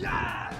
Yeah!